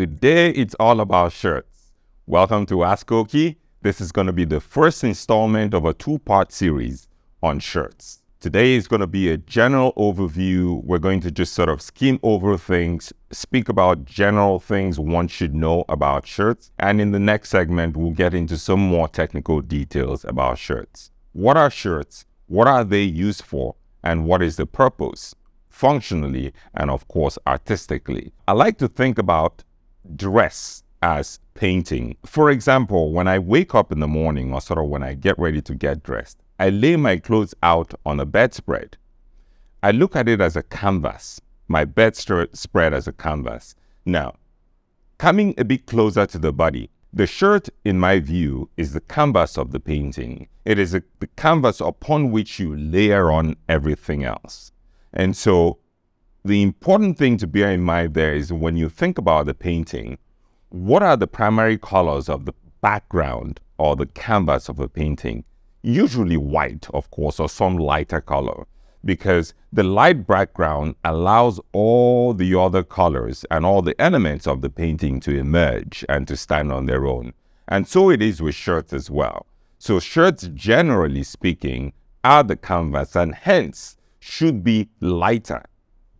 today it's all about shirts. Welcome to AskOkey. This is going to be the first installment of a two-part series on shirts. Today is going to be a general overview. We're going to just sort of skim over things, speak about general things one should know about shirts. And in the next segment, we'll get into some more technical details about shirts. What are shirts? What are they used for? And what is the purpose? Functionally and of course artistically. I like to think about dress as painting. For example, when I wake up in the morning or sort of when I get ready to get dressed, I lay my clothes out on a bedspread. I look at it as a canvas, my bedspread as a canvas. Now, coming a bit closer to the body, the shirt, in my view, is the canvas of the painting. It is a, the canvas upon which you layer on everything else. And so the important thing to bear in mind there is when you think about the painting, what are the primary colors of the background or the canvas of a painting? usually white, of course, or some lighter color, because the light background allows all the other colors and all the elements of the painting to emerge and to stand on their own. And so it is with shirts as well. So shirts, generally speaking, are the canvas and hence should be lighter,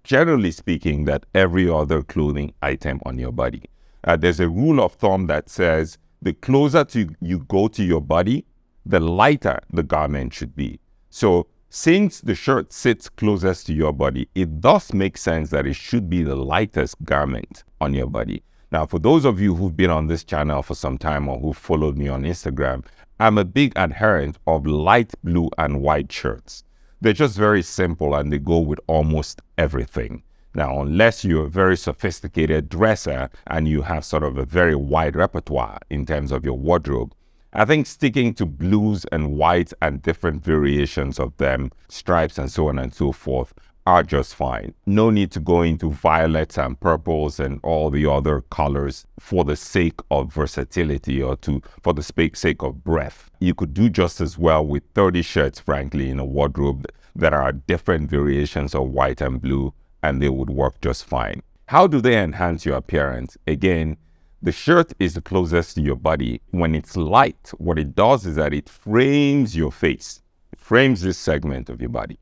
generally speaking, that every other clothing item on your body. Uh, there's a rule of thumb that says the closer to you go to your body, the lighter the garment should be. So since the shirt sits closest to your body, it does make sense that it should be the lightest garment on your body. Now, for those of you who've been on this channel for some time or who followed me on Instagram, I'm a big adherent of light blue and white shirts. They're just very simple and they go with almost everything. Now, unless you're a very sophisticated dresser and you have sort of a very wide repertoire in terms of your wardrobe, I think sticking to blues and whites and different variations of them, stripes and so on and so forth, are just fine. No need to go into violets and purples and all the other colors for the sake of versatility or to for the sake of breadth. You could do just as well with 30 shirts, frankly, in a wardrobe that are different variations of white and blue, and they would work just fine. How do they enhance your appearance? Again, the shirt is the closest to your body. When it's light, what it does is that it frames your face. Frames this segment of your body.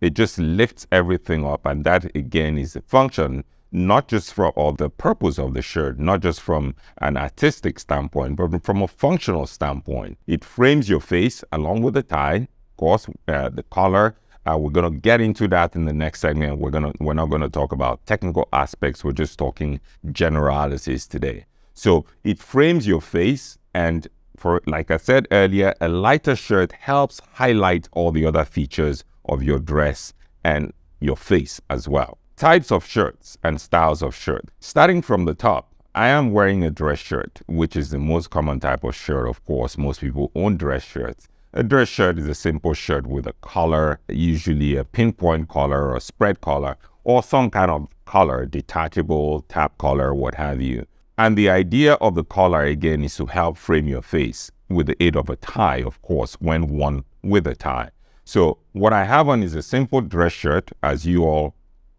It just lifts everything up. And that, again, is a function, not just for all the purpose of the shirt, not just from an artistic standpoint, but from a functional standpoint. It frames your face along with the tie, of course, uh, the collar, uh, we're going to get into that in the next segment. We're to we're not going to talk about technical aspects. We're just talking generalities today. So it frames your face, and for like I said earlier, a lighter shirt helps highlight all the other features of your dress and your face as well. Types of shirts and styles of shirt. Starting from the top, I am wearing a dress shirt, which is the most common type of shirt. Of course, most people own dress shirts. A dress shirt is a simple shirt with a collar, usually a pinpoint collar or spread collar, or some kind of collar, detachable, tab collar, what have you. And the idea of the collar again is to help frame your face with the aid of a tie, of course, when worn with a tie. So what I have on is a simple dress shirt, as you all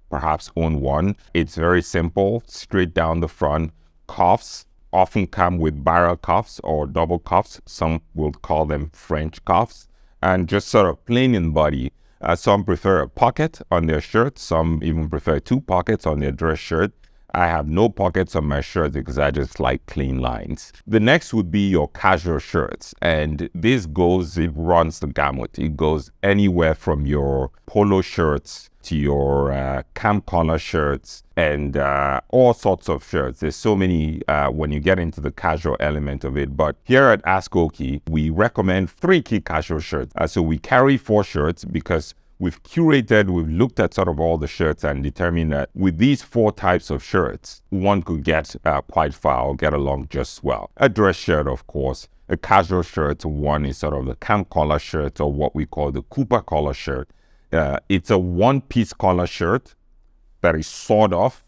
perhaps own one. It's very simple, straight down the front, cuffs, often come with barrel cuffs or double cuffs. Some will call them French cuffs and just sort of plain in body. Uh, some prefer a pocket on their shirt. Some even prefer two pockets on their dress shirt. I have no pockets on my shirt because I just like clean lines. The next would be your casual shirts. And this goes, it runs the gamut. It goes anywhere from your polo shirts to your uh, camp collar shirts and uh, all sorts of shirts. There's so many uh, when you get into the casual element of it. But here at AskOkey, we recommend three key casual shirts. Uh, so we carry four shirts because we've curated, we've looked at sort of all the shirts and determined that with these four types of shirts, one could get uh, quite far or get along just well. A dress shirt, of course, a casual shirt, one is sort of the camp collar shirt or what we call the Cooper collar shirt. Uh, it's a one-piece collar shirt that is sawed off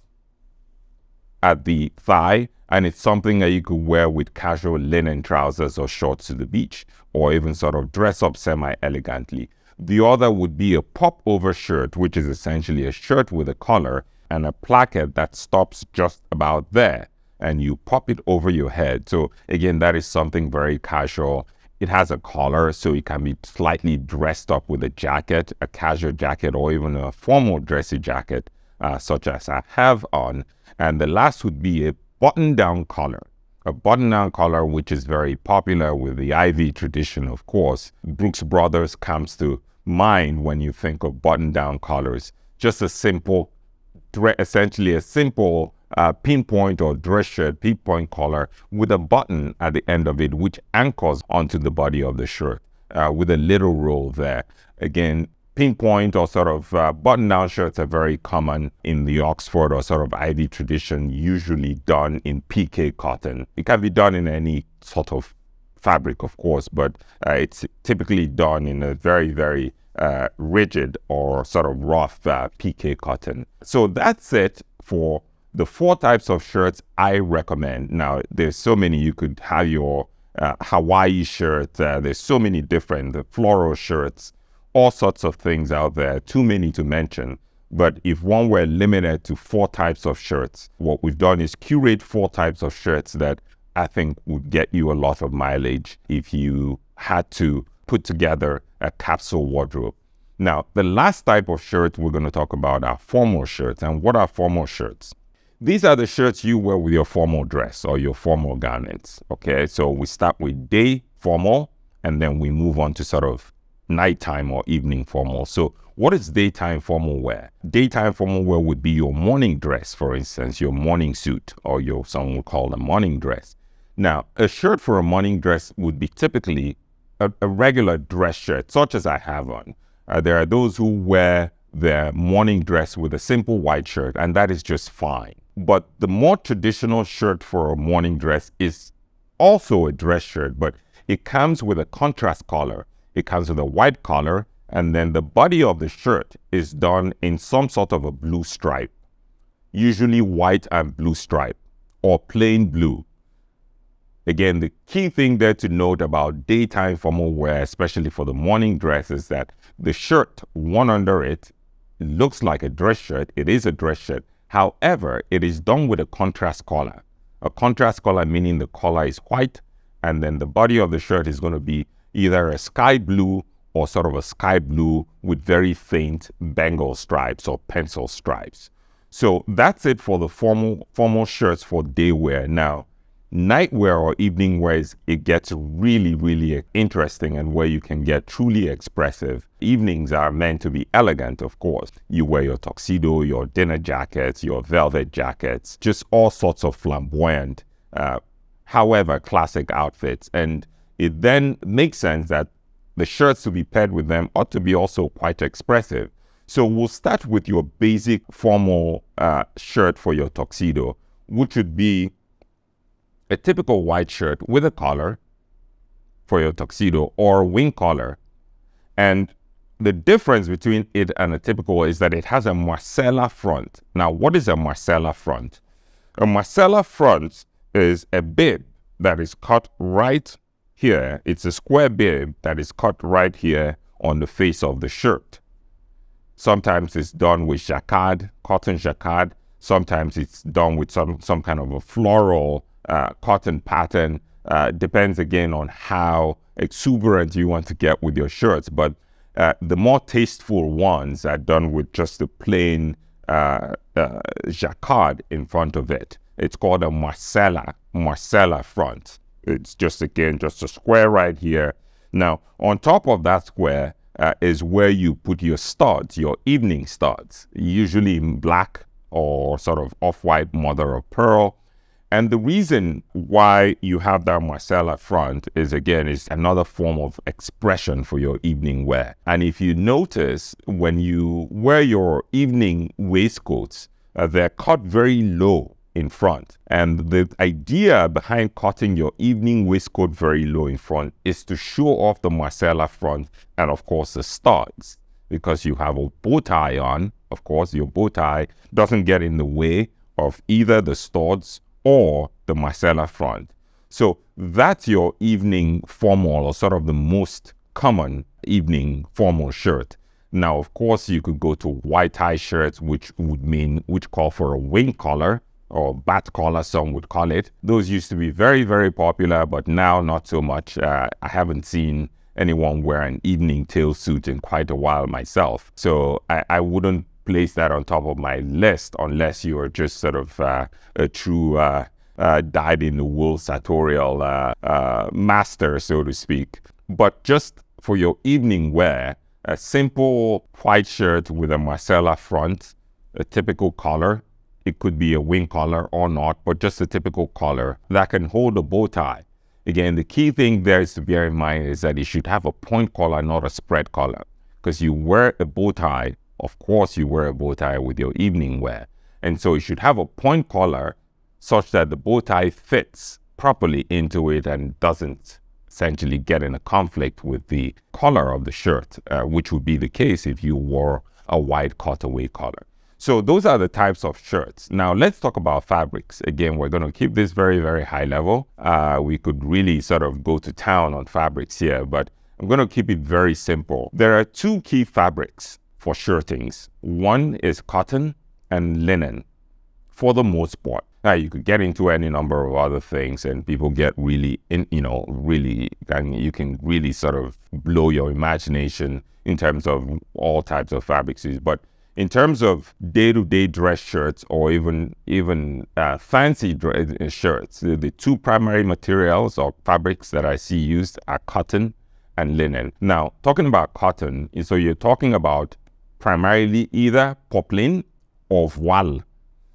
at the thigh, and it's something that you could wear with casual linen trousers or shorts to the beach, or even sort of dress up semi-elegantly. The other would be a pop-over shirt, which is essentially a shirt with a collar and a placket that stops just about there. and you pop it over your head. So again, that is something very casual. It has a collar, so it can be slightly dressed up with a jacket, a casual jacket, or even a formal dressy jacket, uh, such as I have on. And the last would be a button-down collar. A button-down collar, which is very popular with the Ivy tradition, of course. Brooks Brothers comes to mind when you think of button-down collars. Just a simple, essentially a simple uh, pinpoint or dress shirt, pinpoint collar with a button at the end of it, which anchors onto the body of the shirt uh, with a little roll there. Again, pinpoint or sort of uh, button down shirts are very common in the Oxford or sort of Ivy tradition, usually done in piqué cotton. It can be done in any sort of fabric, of course, but uh, it's typically done in a very, very uh, rigid or sort of rough uh, piqué cotton. So that's it for the four types of shirts I recommend. Now, there's so many. You could have your uh, Hawaii shirt. Uh, there's so many different the floral shirts, all sorts of things out there. Too many to mention. But if one were limited to four types of shirts, what we've done is curate four types of shirts that I think would get you a lot of mileage if you had to put together a capsule wardrobe. Now, the last type of shirt we're going to talk about are formal shirts. And what are formal shirts? These are the shirts you wear with your formal dress or your formal garments. Okay, so we start with day formal and then we move on to sort of nighttime or evening formal. So, what is daytime formal wear? Daytime formal wear would be your morning dress, for instance, your morning suit, or your some would call a morning dress. Now, a shirt for a morning dress would be typically a, a regular dress shirt, such as I have on. Uh, there are those who wear their morning dress with a simple white shirt, and that is just fine. But the more traditional shirt for a morning dress is also a dress shirt, but it comes with a contrast collar. It comes with a white collar, and then the body of the shirt is done in some sort of a blue stripe, usually white and blue stripe, or plain blue. Again, the key thing there to note about daytime formal wear, especially for the morning dress, is that the shirt, worn under it, looks like a dress shirt. It is a dress shirt, However, it is done with a contrast collar. A contrast collar meaning the collar is white and then the body of the shirt is going to be either a sky blue or sort of a sky blue with very faint Bengal stripes or pencil stripes. So that's it for the formal formal shirts for day wear. Now, nightwear or evening wears, it gets really, really interesting and where you can get truly expressive. Evenings are meant to be elegant, of course. You wear your tuxedo, your dinner jackets, your velvet jackets, just all sorts of flamboyant, uh, however, classic outfits. And it then makes sense that the shirts to be paired with them ought to be also quite expressive. So we'll start with your basic formal uh, shirt for your tuxedo, which would be a typical white shirt with a collar for your tuxedo or wing collar. And the difference between it and a typical is that it has a Marcella front. Now, what is a Marcella front? A Marcella front is a bib that is cut right here. It's a square bib that is cut right here on the face of the shirt. Sometimes it's done with jacquard, cotton jacquard. Sometimes it's done with some, some kind of a floral uh, cotton pattern. Uh, depends again on how exuberant you want to get with your shirts. But uh, the more tasteful ones are done with just a plain uh, uh, jacquard in front of it. It's called a Marcella, Marcella front. It's just again just a square right here. Now on top of that square uh, is where you put your studs, your evening studs, usually in black or sort of off-white mother of pearl. And the reason why you have that Marcella front is again, is another form of expression for your evening wear. And if you notice, when you wear your evening waistcoats, uh, they're cut very low in front. And the idea behind cutting your evening waistcoat very low in front is to show off the Marcella front and, of course, the studs. Because you have a bow tie on, of course, your bow tie doesn't get in the way of either the studs or the Marcella front. So that's your evening formal or sort of the most common evening formal shirt. Now, of course, you could go to white tie shirts, which would mean, which call for a wing collar or bat collar, some would call it. Those used to be very, very popular, but now not so much. Uh, I haven't seen anyone wear an evening tail suit in quite a while myself. So I, I wouldn't place that on top of my list unless you are just sort of uh, a true uh, uh, dyed in the wool sartorial uh, uh, master, so to speak. But just for your evening wear, a simple white shirt with a Marcella front, a typical collar, it could be a wing collar or not, but just a typical collar that can hold a bow tie. Again, the key thing there is to bear in mind is that it should have a point collar, not a spread collar. Because you wear a bow tie, of course you wear a bow tie with your evening wear. And so you should have a point collar such that the bow tie fits properly into it and doesn't essentially get in a conflict with the collar of the shirt, uh, which would be the case if you wore a wide cutaway collar. So those are the types of shirts. Now let's talk about fabrics. Again, we're going to keep this very, very high level. Uh, we could really sort of go to town on fabrics here, but I'm going to keep it very simple. There are two key fabrics for shirtings. One is cotton and linen for the most part. Now you could get into any number of other things and people get really in, you know, really, and you can really sort of blow your imagination in terms of all types of fabrics. But in terms of day-to-day dress shirts or even even uh, fancy uh, shirts, the, the, two primary materials or fabrics that I see used are cotton and linen. Now, talking about cotton, so you're talking about primarily either poplin or voile.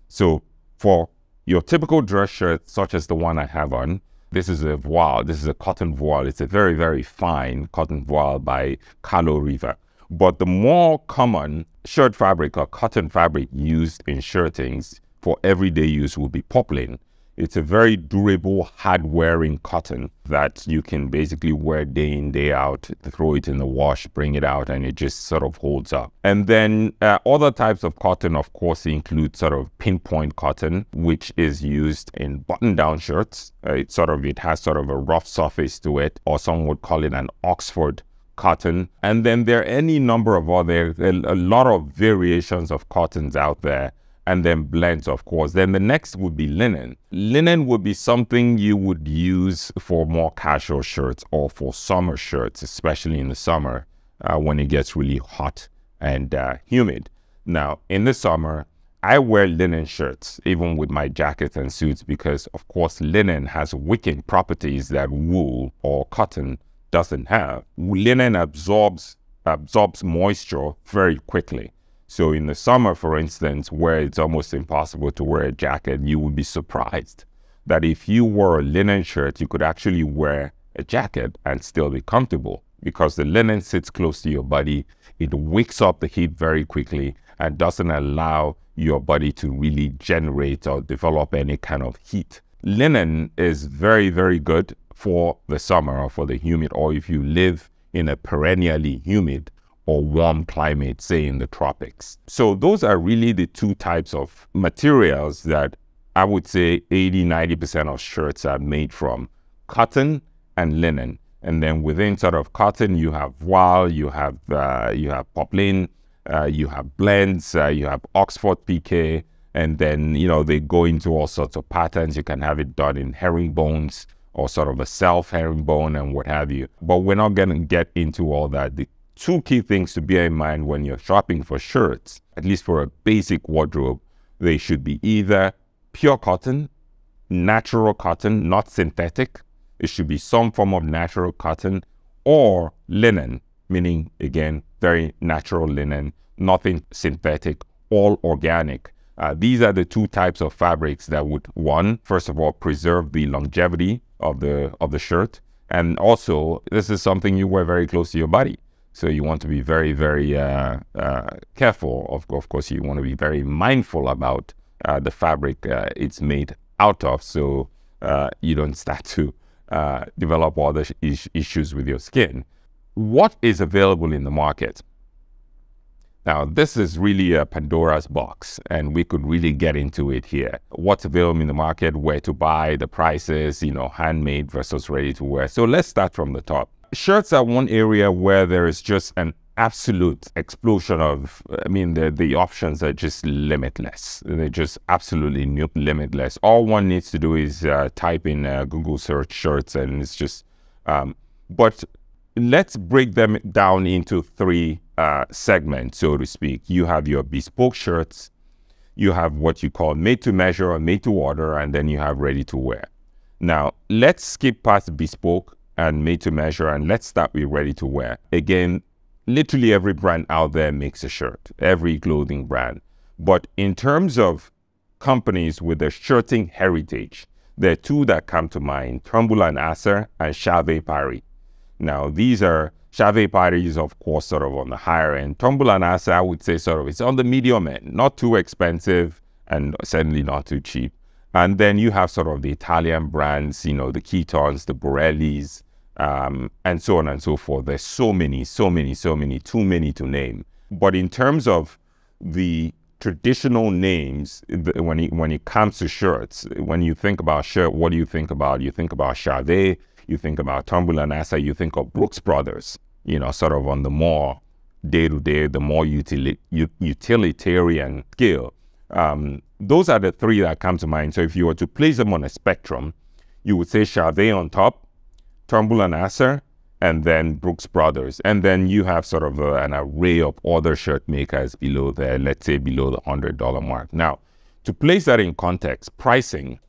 So for your typical dress shirt, such as the one I have on, this is a voile. This is a cotton voile. It's a very, very fine cotton voile by Carlo Riva. But the more common shirt fabric or cotton fabric used in shirtings for everyday use will be poplin. It's a very durable, hard-wearing cotton that you can basically wear day in, day out, throw it in the wash, bring it out, and it just sort of holds up. And then uh, other types of cotton, of course, include sort of pinpoint cotton, which is used in button-down shirts. Uh, it sort of, it has sort of a rough surface to it, or some would call it an Oxford cotton. And then there are any number of other, a lot of variations of cottons out there and then blends, of course. Then the next would be linen. Linen would be something you would use for more casual shirts or for summer shirts, especially in the summer uh, when it gets really hot and uh, humid. Now, in the summer, I wear linen shirts, even with my jackets and suits, because of course linen has wicking properties that wool or cotton doesn't have. Linen absorbs absorbs moisture very quickly. So in the summer, for instance, where it's almost impossible to wear a jacket, you would be surprised that if you wore a linen shirt, you could actually wear a jacket and still be comfortable because the linen sits close to your body. It wicks up the heat very quickly and doesn't allow your body to really generate or develop any kind of heat. Linen is very, very good for the summer or for the humid, or if you live in a perennially humid or warm climate, say in the tropics. So those are really the two types of materials that I would say 80, 90% of shirts are made from cotton and linen. And then within sort of cotton, you have voile, you have uh, you have poplin, uh, you have blends, uh, you have Oxford piqué, and then you know they go into all sorts of patterns. You can have it done in herringbones, or sort of a self herringbone and what have you. But we're not going to get into all that. The two key things to bear in mind when you're shopping for shirts, at least for a basic wardrobe, they should be either pure cotton, natural cotton, not synthetic. It should be some form of natural cotton or linen, meaning again, very natural linen, nothing synthetic, all organic. Uh, these are the two types of fabrics that would, one, first of all, preserve the longevity of the of the shirt, and also this is something you wear very close to your body. So you want to be very, very uh, uh, careful. Of, of course, you want to be very mindful about uh, the fabric uh, it's made out of, so uh, you don't start to uh, develop other is issues with your skin. What is available in the market? Now, this is really a Pandora's box, and we could really get into it here. What's available in the market, where to buy, the prices, you know, handmade versus ready to wear. So let's start from the top. Shirts are one area where there is just an absolute explosion of, I mean, the, the options are just limitless. They're just absolutely limitless. All one needs to do is uh, type in uh, Google search shirts and it's just, um, but let's break them down into three uh, segments, so to speak. You have your bespoke shirts, you have what you call made to measure or made to order, and then you have ready to wear. Now, let's skip past bespoke and made to measure and let's start with ready to wear. Again, literally every brand out there makes a shirt, every clothing brand. But in terms of companies with a shirting heritage, there are two that come to mind, Turnbull and Asser and Charvet Paris. Now, these are, Charvet Paris is of course sort of on the higher end. Turnbull and Asser, I would say sort of, it's on the medium end, not too expensive and certainly not too cheap. And then you have sort of the Italian brands, you know, the Kitons, the Borrellis, um, and so on and so forth. There's so many, so many, so many, too many to name. But in terms of the traditional names, when it, when it comes to shirts, when you think about shirt, what do you think about? You think about Charvet, you think about Turnbull and Asser, you think of Brooks Brothers, you know, sort of on the more day-to-day, the more utili utilitarian scale. Um, those are the three that come to mind. So if you were to place them on a spectrum, you would say Charvet on top, Turnbull and Asser, and then Brooks Brothers. And then you have sort of a, an array of other shirt makers below there, let's say below the $100 mark. Now, to place that in context, pricing,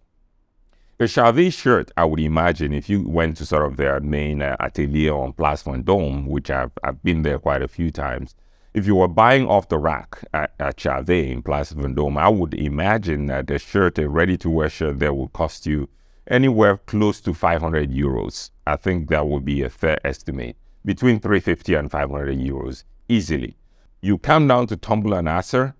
a Charvet shirt, I would imagine, if you went to sort of their main uh, atelier on Place Vendôme, which I've, I've been there quite a few times, if you were buying off the rack at, at Charvet in Place Vendôme, I would imagine that a shirt, a ready-to-wear shirt there would cost you anywhere close to 500 euros. I think that would be a fair estimate. Between 350 and 500 euros, easily. You come down to Turnbull and Asser,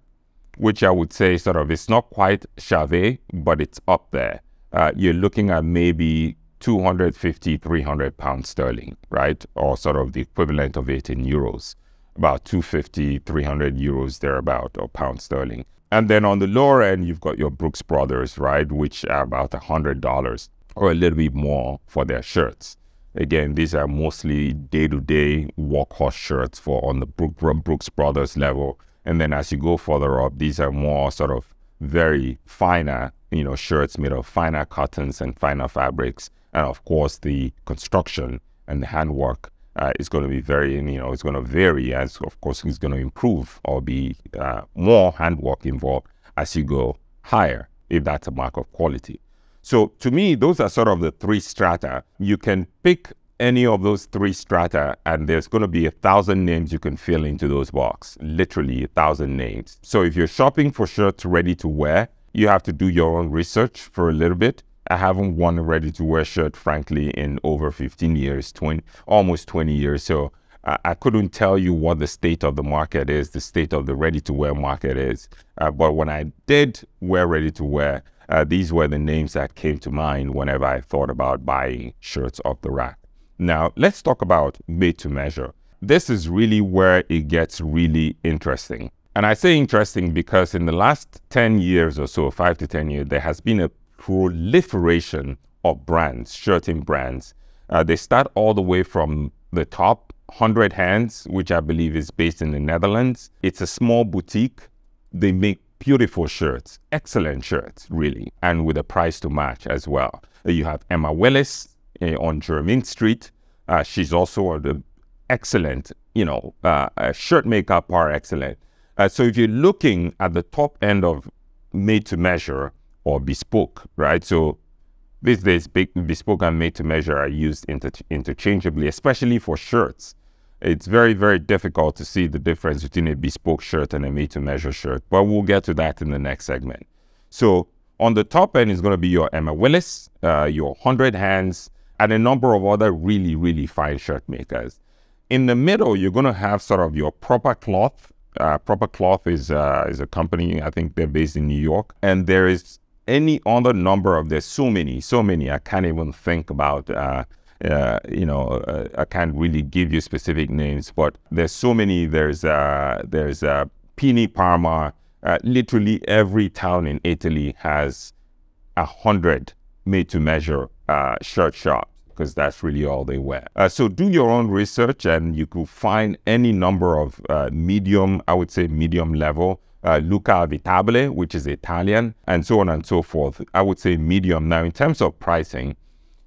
which I would say sort of, it's not quite Charvet, but it's up there. Uh, you're looking at maybe 250, 300 pounds sterling, right? Or sort of the equivalent of it in euros. About 250, 300 euros thereabout, or pounds sterling. And then on the lower end, you've got your Brooks Brothers, right, which are about $100 or a little bit more for their shirts. Again, these are mostly day-to-day workhorse shirts for on the Brooks Brothers level. And then as you go further up, these are more sort of very finer, you know, shirts made of finer cottons and finer fabrics. And of course, the construction and the handwork uh, is going to be very, you know, it's going to vary as, of course, it's going to improve or be uh, more handwork involved as you go higher, if that's a mark of quality. So to me, those are sort of the three strata. You can pick any of those three strata and there's going to be a thousand names you can fill into those boxes, literally a thousand names. So if you're shopping for shirts ready to wear, you have to do your own research for a little bit I haven't worn a ready to wear shirt, frankly, in over 15 years, 20, almost 20 years. So uh, I couldn't tell you what the state of the market is, the state of the ready to wear market is. Uh, but when I did wear ready to wear, uh, these were the names that came to mind whenever I thought about buying shirts off the rack. Now, let's talk about made to measure. This is really where it gets really interesting. And I say interesting because in the last 10 years or so, five to 10 years, there has been a proliferation of brands, shirting brands. Uh, they start all the way from the top 100 Hands, which I believe is based in the Netherlands. It's a small boutique. They make beautiful shirts, excellent shirts, really, and with a price to match as well. Uh, you have Emma Willis uh, on Jermyn Street. Uh, she's also an excellent, you know, uh, shirt maker par excellent. Uh, so if you're looking at the top end of made to measure, or bespoke, right? So these days, bespoke and made to measure are used inter interchangeably, especially for shirts. It's very, very difficult to see the difference between a bespoke shirt and a made to measure shirt, but we'll get to that in the next segment. So on the top end is going to be your Emma Willis, uh, your 100 Hands, and a number of other really, really fine shirt makers. In the middle, you're going to have sort of your proper cloth. Uh, proper cloth is, uh, is a company, I think they're based in New York. And there is any other number of there's so many, so many. I can't even think about. Uh, uh, you know, uh, I can't really give you specific names, but there's so many. There's uh, there's uh, Pini Parma. Uh, literally every town in Italy has a hundred made-to-measure uh, shirt shops because that's really all they wear. Uh, so do your own research and you could find any number of medium, I would say medium level, uh, Luca Avitabile, which is Italian, and so on and so forth. I would say medium. Now, in terms of pricing,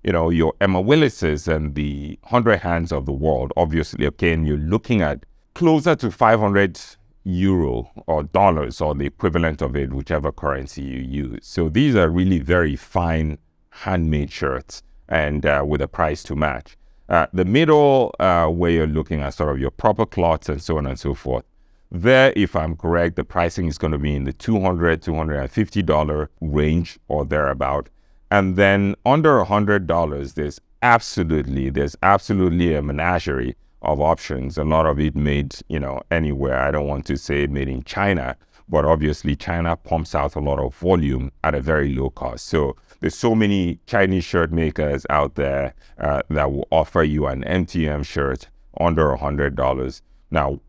you know, your Emma Willis's and the 100 Hands of the world, obviously, okay, and you're looking at closer to 500 euro or dollars or the equivalent of it, whichever currency you use. So these are really very fine handmade shirts and uh, with a price to match. Uh, the middle, uh, where you're looking at sort of your proper cloths and so on and so forth, there, if I'm correct, the pricing is going to be in the $200, $250 range or thereabout. And then under $100, there's absolutely, there's absolutely a menagerie of options. A lot of it made, you know, anywhere. I don't want to say made in China, but obviously China pumps out a lot of volume at a very low cost. So there's so many Chinese shirt makers out there uh, that will offer you an MTM shirt under hundred dollars. Now,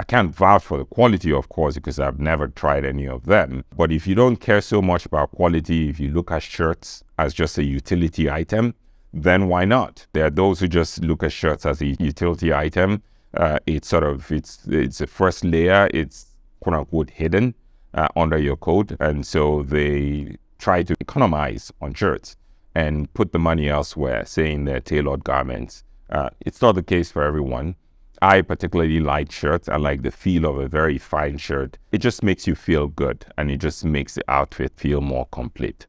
I can't vouch for the quality, of course, because I've never tried any of them. But if you don't care so much about quality, if you look at shirts as just a utility item, then why not? There are those who just look at shirts as a utility item. Uh, it's sort of it's it's a first layer. It's quote unquote hidden uh, under your coat, and so they try to economize on shirts and put the money elsewhere, saying they're tailored garments. Uh, it's not the case for everyone. I particularly like shirts. I like the feel of a very fine shirt. It just makes you feel good and it just makes the outfit feel more complete.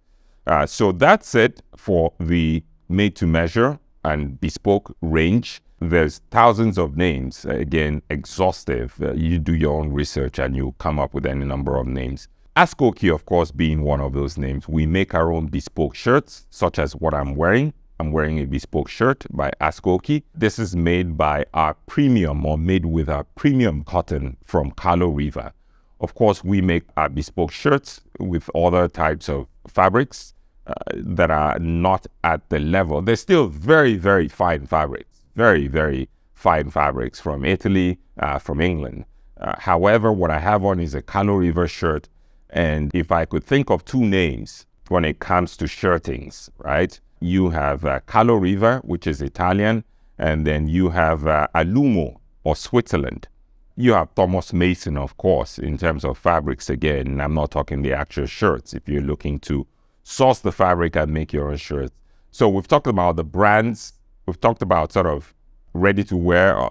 Uh, so that's it for the made to measure and bespoke range. There's thousands of names, again, exhaustive. Uh, you do your own research and you come up with any number of names. AskOkey, of course, being one of those names. We make our own bespoke shirts, such as what I'm wearing. I'm wearing a bespoke shirt by AskOkey. This is made by our premium or made with our premium cotton from Carlo Riva. Of course, we make our bespoke shirts with other types of fabrics uh, that are not at the level. They're still very, very fine fabrics, very, very fine fabrics from Italy, uh, from England. Uh, however, what I have on is a Carlo Riva shirt. And if I could think of two names when it comes to shirtings, right? You have uh, Riva, which is Italian, and then you have uh, Alumo or Switzerland. You have Thomas Mason, of course, in terms of fabrics again. I'm not talking the actual shirts. If you're looking to source the fabric and make your own shirts. So we've talked about the brands. We've talked about sort of ready to wear, uh,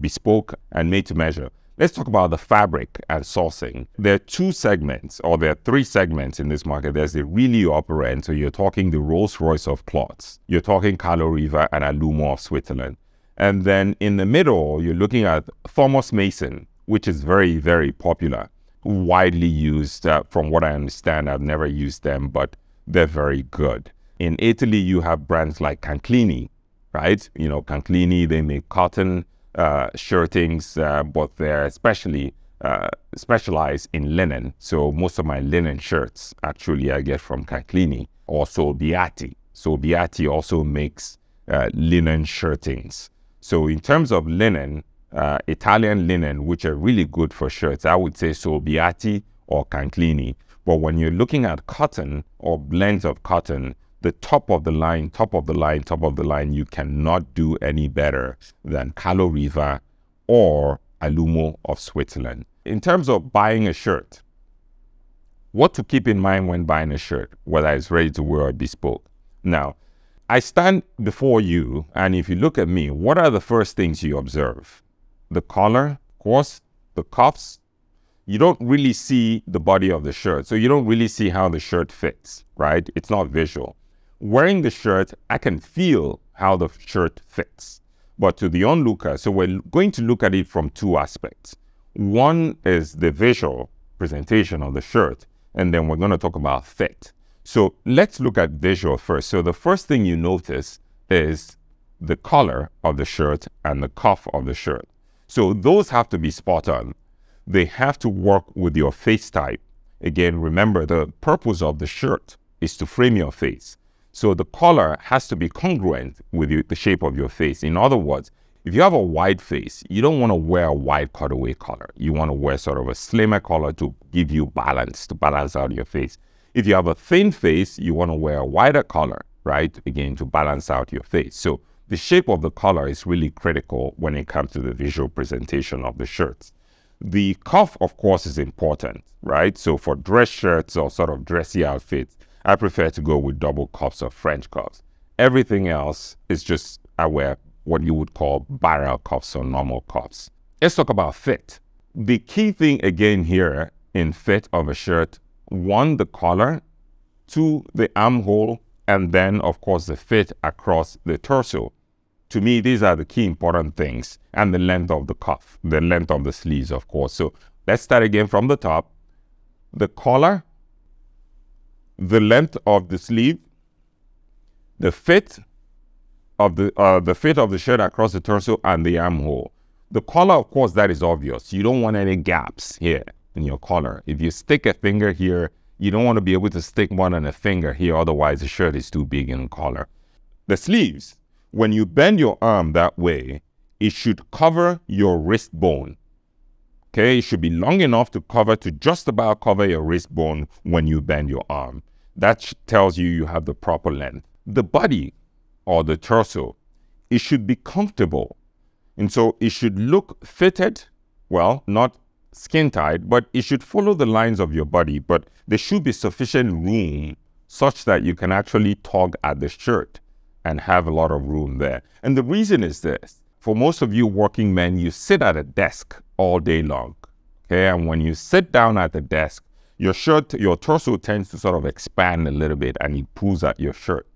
bespoke, and made to measure. Let's talk about the fabric and sourcing. There are two segments, or there are three segments in this market. There's the really upper end, so you're talking the Rolls Royce of cloths. You're talking Carlo Riva and Alumo of Switzerland. And then in the middle, you're looking at Thomas Mason, which is very, very popular widely used. Uh, from what I understand, I've never used them, but they're very good. In Italy, you have brands like Canclini, right? You know, Canclini, they make cotton uh, shirtings, uh, but they're especially uh, specialized in linen. So most of my linen shirts, actually, I get from Canclini. Also, Biatti. So Biatti also makes uh, linen shirtings. So in terms of linen, uh, Italian linen, which are really good for shirts. I would say Solbiati or Canclini. But when you're looking at cotton or blends of cotton, the top of the line, top of the line, top of the line, you cannot do any better than Carlo Riva or Alumo of Switzerland. In terms of buying a shirt, what to keep in mind when buying a shirt, whether it's ready to wear or bespoke. Now, I stand before you, and if you look at me, what are the first things you observe? the collar, of course, the cuffs, you don't really see the body of the shirt. So you don't really see how the shirt fits, right? It's not visual. Wearing the shirt, I can feel how the shirt fits. But to the onlooker, so we're going to look at it from two aspects. One is the visual presentation of the shirt, and then we're going to talk about fit. So let's look at visual first. So the first thing you notice is the color of the shirt and the cuff of the shirt. So those have to be spot on. They have to work with your face type. Again, remember the purpose of the shirt is to frame your face. So the collar has to be congruent with you, the shape of your face. In other words, if you have a wide face, you don't want to wear a wide cutaway collar. You want to wear sort of a slimmer collar to give you balance, to balance out your face. If you have a thin face, you want to wear a wider collar right? Again, to balance out your face. So the shape of the collar is really critical when it comes to the visual presentation of the shirts. The cuff, of course, is important, right? So for dress shirts or sort of dressy outfits, I prefer to go with double cuffs or French cuffs. Everything else is just I wear what you would call barrel cuffs or normal cuffs. Let's talk about fit. The key thing again here in fit of a shirt, one, the collar, two, the armhole, and then, of course, the fit across the torso. To me, these are the key important things, and the length of the cuff, the length of the sleeves, of course. So let's start again from the top. The collar, the length of the sleeve, the fit of the uh, the fit of the shirt across the torso, and the armhole. The collar, of course, that is obvious. You don't want any gaps here in your collar. If you stick a finger here, you don't want to be able to stick one on a finger here, otherwise the shirt is too big in collar. The sleeves, when you bend your arm that way, it should cover your wrist bone. Okay, it should be long enough to cover to just about cover your wrist bone when you bend your arm. That tells you you have the proper length. The body or the torso, it should be comfortable. And so it should look fitted, well, not skin tight, but it should follow the lines of your body, but there should be sufficient room such that you can actually tug at the shirt and have a lot of room there. And the reason is this. For most of you working men, you sit at a desk all day long. Okay, and when you sit down at the desk, your shirt, your torso tends to sort of expand a little bit and it pulls at your shirt.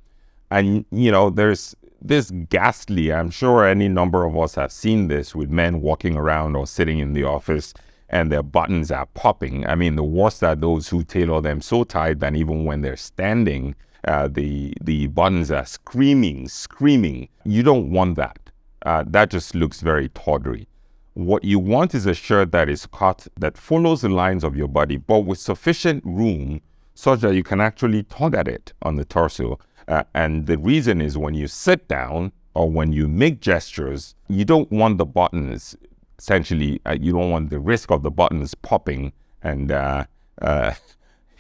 And you know, there's this ghastly, I'm sure any number of us have seen this with men walking around or sitting in the office and their buttons are popping. I mean, the worst are those who tailor them so tight that even when they're standing, uh, the the buttons are screaming, screaming. You don't want that. Uh, that just looks very tawdry. What you want is a shirt that is cut that follows the lines of your body, but with sufficient room such that you can actually tug at it on the torso. Uh, and the reason is when you sit down or when you make gestures, you don't want the buttons essentially uh, you don't want the risk of the buttons popping and uh, uh,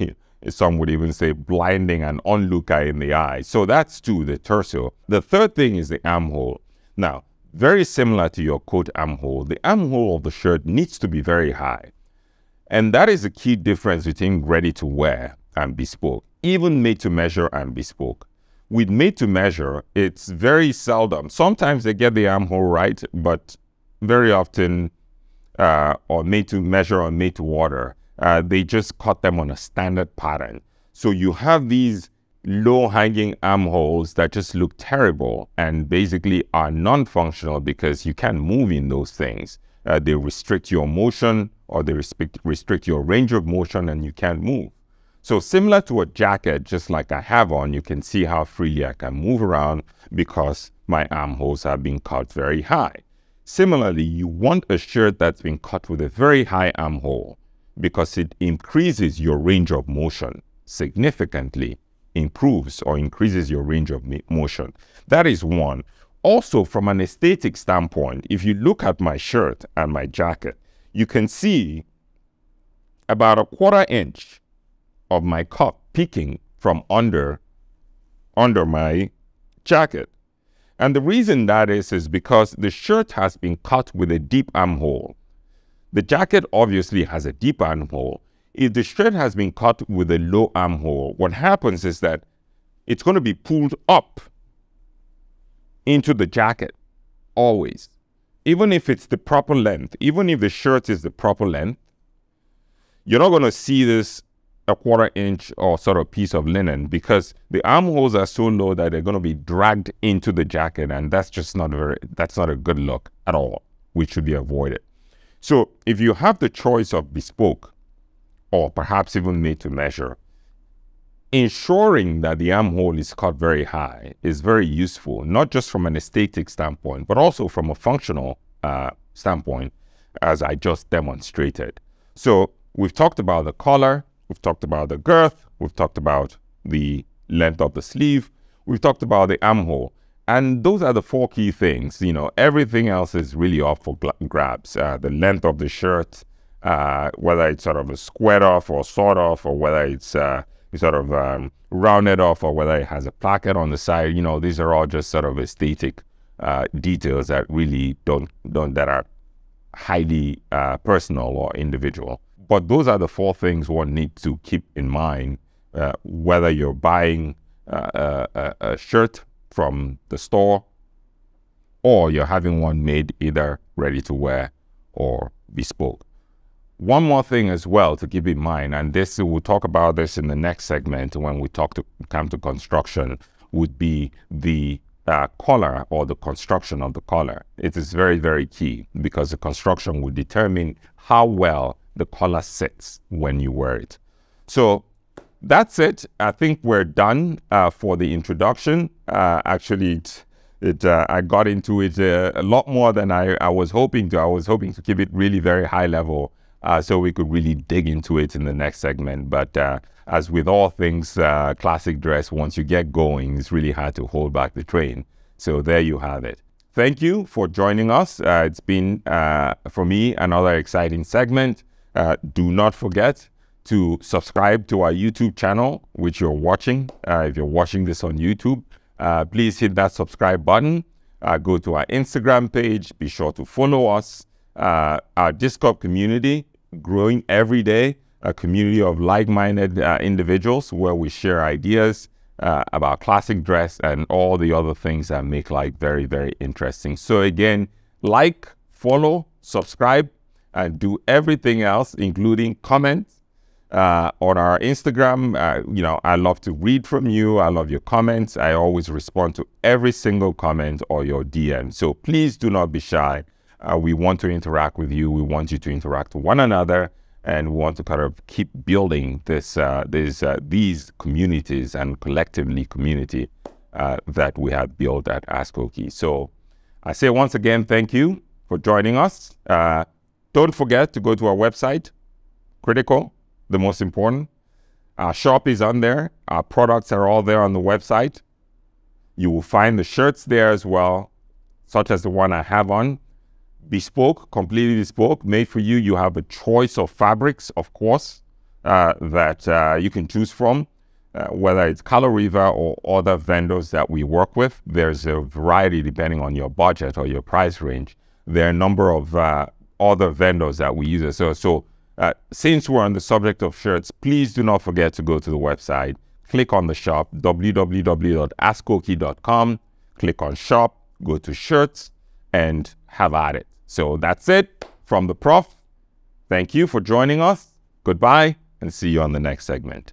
some would even say blinding an onlooker in the eye. So that's two, the torso. The third thing is the armhole. Now, very similar to your coat armhole, the armhole of the shirt needs to be very high. And that is the key difference between ready to wear and bespoke, even made to measure and bespoke. With made to measure, it's very seldom. Sometimes they get the armhole right, but very often uh, or made to measure or made to order. Uh, they just cut them on a standard pattern. So you have these low hanging armholes that just look terrible and basically are non functional because you can't move in those things. Uh, they restrict your motion or they restrict, restrict your range of motion and you can't move. So similar to a jacket, just like I have on, you can see how freely I can move around because my armholes have been cut very high. Similarly, you want a shirt that's been cut with a very high armhole because it increases your range of motion significantly, improves or increases your range of motion. That is one. Also, from an aesthetic standpoint, if you look at my shirt and my jacket, you can see about a quarter inch of my cuff peeking from under under my jacket. And the reason that is, is because the shirt has been cut with a deep armhole. The jacket obviously has a deep armhole. If the shirt has been cut with a low armhole, what happens is that it's going to be pulled up into the jacket, always. Even if it's the proper length, even if the shirt is the proper length, you're not going to see this a quarter inch or sort of piece of linen because the armholes are so low that they're going to be dragged into the jacket and that's just not very that's not a good look at all which should be avoided so if you have the choice of bespoke or perhaps even made to measure ensuring that the armhole is cut very high is very useful not just from an aesthetic standpoint but also from a functional uh, standpoint as i just demonstrated so we've talked about the collar We've talked about the girth. We've talked about the length of the sleeve. We've talked about the armhole. And those are the four key things. You know, everything else is really off for grabs. Uh, the length of the shirt, uh, whether it's sort of a square off or sort off, or whether it's uh, sort of um, rounded off or whether it has a placket on the side. You know, these are all just sort of aesthetic uh, details that really don't don't that are highly uh, personal or individual. But those are the four things one needs to keep in mind uh, whether you're buying uh, a, a shirt from the store or you're having one made either ready to wear or bespoke. One more thing as well to keep in mind, and this we'll talk about this in the next segment when we talk to come to construction, would be the uh, collar or the construction of the collar. It is very, very key because the construction will determine how well the collar sits when you wear it. So that's it. I think we're done uh, for the introduction. Uh, actually, it, it uh, I got into it uh, a lot more than I, I was hoping to. I was hoping to keep it really very high level uh, so we could really dig into it in the next segment. But uh, as with all things uh, classic dress, once you get going, it's really hard to hold back the train. So there you have it. Thank you for joining us. Uh, it's been, uh, for me, another exciting segment. Uh, do not forget to subscribe to our YouTube channel, which you're watching. if you're watching this on YouTube, please hit that subscribe button. go to our Instagram page. Be sure to follow us uh, our Discord community growing every day, a community of like-minded uh, individuals where we share ideas uh, about classic dress and all the other things that make life very, very interesting. So again, like, follow, subscribe, and do everything else, including comment uh, on our Instagram. Uh, you know, I love to read from you. I love your comments. I always respond to every single comment or your DM. So please do not be shy. Uh, we want to interact with you. We want you to interact with one another, and we want to kind of keep building this, uh, this uh, these communities and collectively community uh, that we have built at AskOkey. So I say once again, thank you for joining us. Uh, don't forget to go to our website, critical, the most important. Our shop is on there. Our products are all there on the website. You will find the shirts there as well, such as the one I have on bespoke, completely bespoke, made for you. You have a choice of fabrics, of course, uh, that uh, you can choose from, uh, whether it's Carlo Riva or other vendors that we work with. There's a variety depending on your budget or your price range. There are a number of uh, other vendors that we use. So, so uh, since we're on the subject of shirts, please do not forget to go to the website, click on the shop, www.askokey.com, click on shop, go to shirts, and have at it. So that's it from the prof. Thank you for joining us. Goodbye and see you on the next segment.